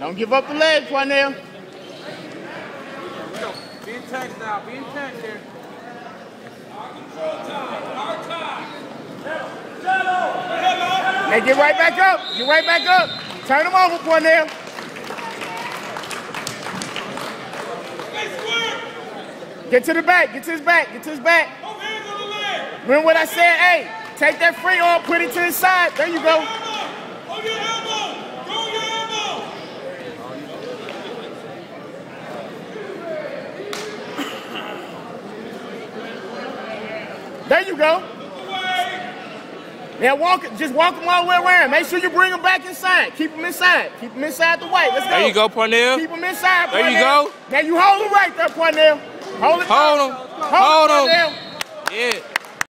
Don't give up the leg, Parnell. Be intense now. Be intense here. Our control time. Our time. Now get right back up. Get right back up. Turn him over, Parnell. Get to the back. Get to his back. Get to his back. Remember what I said? Hey, take that free arm, put it to his side. There you go. There you go. Now walk, just walk them all the way around. Make sure you bring them back inside. Keep them inside. Keep them inside the way. Let's go. There you go, Parnell. Keep them inside. There you go. Now you hold him right there, Parnell. Hold it. Hold him. Hold, Hold him. him. Parnell. Yeah.